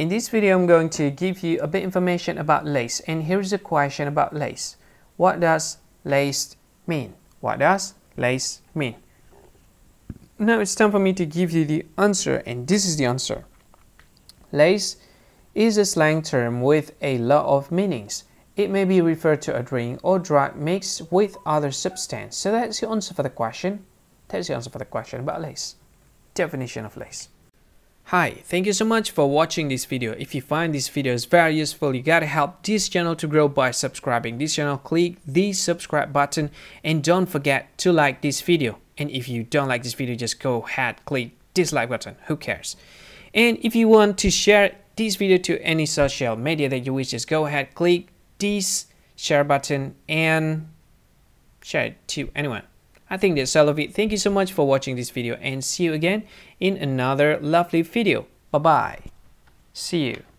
In this video, I'm going to give you a bit information about lace and here is a question about lace. What does lace mean? What does lace mean? Now it's time for me to give you the answer and this is the answer. Lace is a slang term with a lot of meanings. It may be referred to a drink or drug mixed with other substance. So that's the answer for the question. That's the answer for the question about lace. Definition of lace. Hi, thank you so much for watching this video. If you find this video is very useful, you gotta help this channel to grow by subscribing this channel. Click the subscribe button and don't forget to like this video. And if you don't like this video, just go ahead, click dislike button, who cares. And if you want to share this video to any social media that you wish, just go ahead, click this share button and share it to anyone. I think that's all of it. Thank you so much for watching this video and see you again in another lovely video. Bye bye. See you.